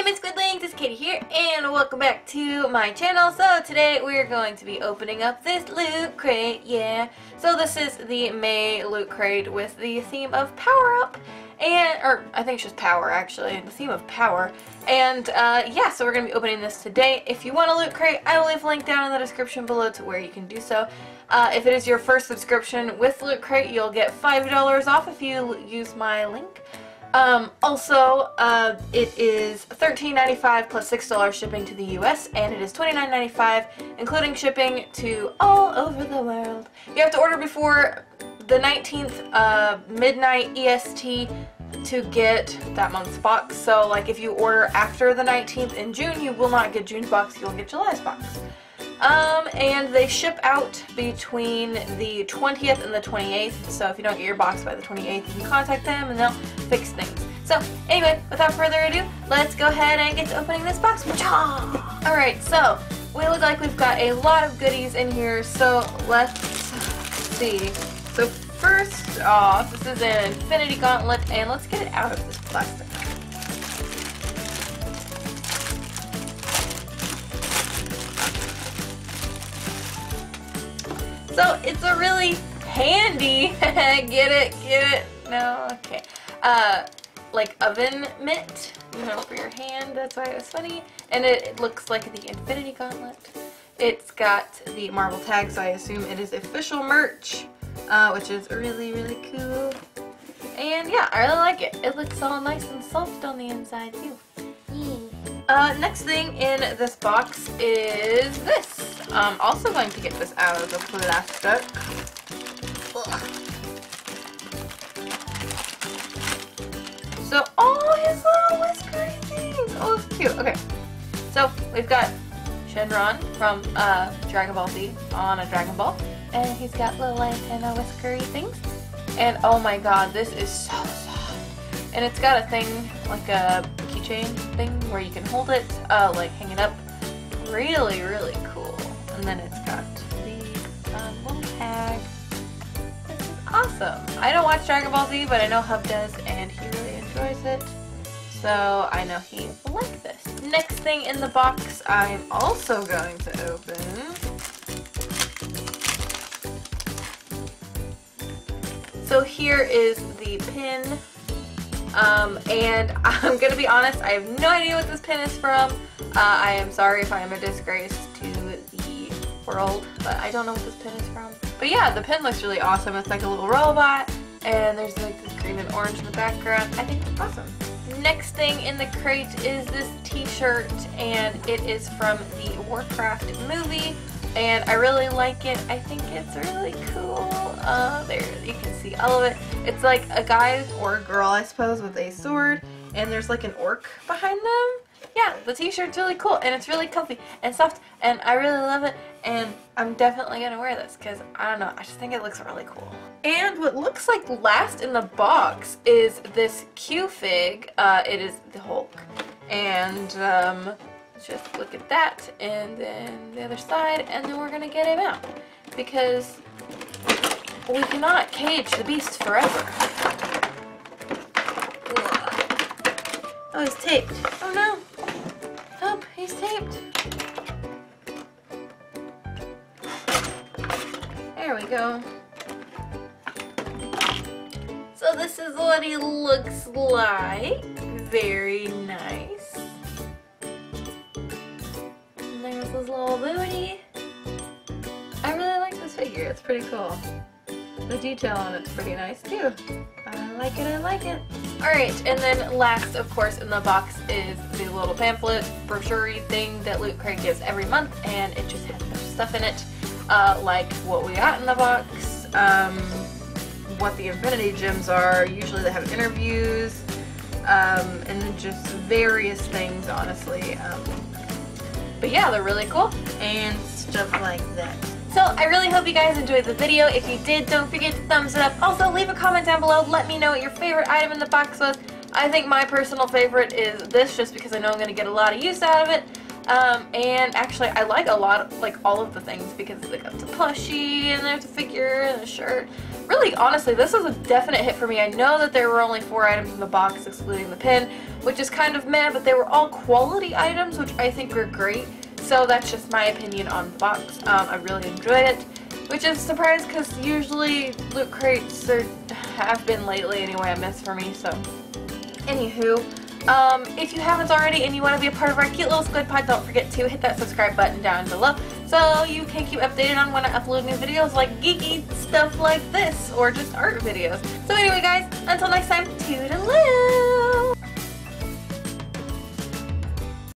Hey Miss Squidlings, it's Katie here, and welcome back to my channel. So today we're going to be opening up this loot crate, yeah. So this is the May loot crate with the theme of Power Up, and, or I think it's just Power actually, the theme of Power. And uh, yeah, so we're going to be opening this today. If you want a loot crate, I will leave a link down in the description below to where you can do so. Uh, if it is your first subscription with Loot Crate, you'll get $5 off if you use my link. Um, also, uh, it is $13.95 plus $6 shipping to the US, and it is $29.95 including shipping to all over the world. You have to order before the 19th uh, midnight EST to get that month's box. So, like, if you order after the 19th in June, you will not get June's box, you'll get July's box. Um, and they ship out between the 20th and the 28th, so if you don't get your box by the 28th, you can contact them and they'll fix things. So, anyway, without further ado, let's go ahead and get to opening this box. Alright, so, we look like we've got a lot of goodies in here, so let's see. So first off, this is an Infinity Gauntlet, and let's get it out of this plastic. So it's a really handy, get it, get it, no, okay, uh, like oven mitt, you know, for your hand, that's why it was funny, and it, it looks like the Infinity Gauntlet. It's got the Marvel tag, so I assume it is official merch, uh, which is really, really cool. And yeah, I really like it. It looks all nice and soft on the inside too. Uh, next thing in this box is this. I'm also going to get this out of the plastic. Ugh. So, oh, his little whiskery things. Oh, it's cute. Okay, so we've got Shenron from uh, Dragon Ball Z on a Dragon Ball, and he's got little antenna whiskery things. And oh my god, this is so soft. And it's got a thing, like a thing, where you can hold it, uh, like hang it up. Really, really cool. And then it's got the um, little tag. This is awesome. I don't watch Dragon Ball Z, but I know Hub does, and he really enjoys it. So I know he will like this. Next thing in the box I'm also going to open. So here is the pin. Um, and I'm gonna be honest, I have no idea what this pin is from. Uh, I am sorry if I am a disgrace to the world, but I don't know what this pin is from. But yeah, the pin looks really awesome. It's like a little robot, and there's like this green and orange in the background. I think it's awesome. Next thing in the crate is this t-shirt, and it is from the Warcraft movie, and I really like it. I think it's really cool. Uh, there, you can see all of it. It's like a guy or a girl, I suppose, with a sword, and there's like an orc behind them yeah, the t-shirt's really cool and it's really comfy and soft and I really love it and I'm definitely going to wear this because I don't know, I just think it looks really cool. And what looks like last in the box is this Q-Fig. Uh, it is the Hulk. And um, just look at that and then the other side and then we're going to get him out because we cannot cage the beast forever. Oh, he's taped. Oh no. Oh, he's taped. There we go. So this is what he looks like. Very It's pretty cool. The detail on it's pretty nice too. I like it, I like it. Alright, and then last, of course, in the box is the little pamphlet, brochure thing that Loot Crate gives every month, and it just has a bunch of stuff in it, uh, like what we got in the box, um, what the Infinity Gems are, usually they have interviews, um, and just various things, honestly. Um, but yeah, they're really cool, and stuff like that. So I really hope you guys enjoyed the video. If you did, don't forget to thumbs it up. Also, leave a comment down below. Let me know what your favorite item in the box was. I think my personal favorite is this just because I know I'm going to get a lot of use out of it. Um, and actually, I like a lot, of, like all of the things because they got the plushie and there's a figure and a shirt. really, honestly, this was a definite hit for me. I know that there were only four items in the box, excluding the pin, which is kind of meh, but they were all quality items, which I think were great. So that's just my opinion on the box. Um, I really enjoyed it, which is a surprise because usually loot crates are, have been lately anyway a miss for me. So, anywho, um, if you haven't already and you want to be a part of our cute little squid pod, don't forget to hit that subscribe button down below so you can keep updated on when I upload new videos like geeky stuff like this or just art videos. So anyway guys, until next time, toodaloo!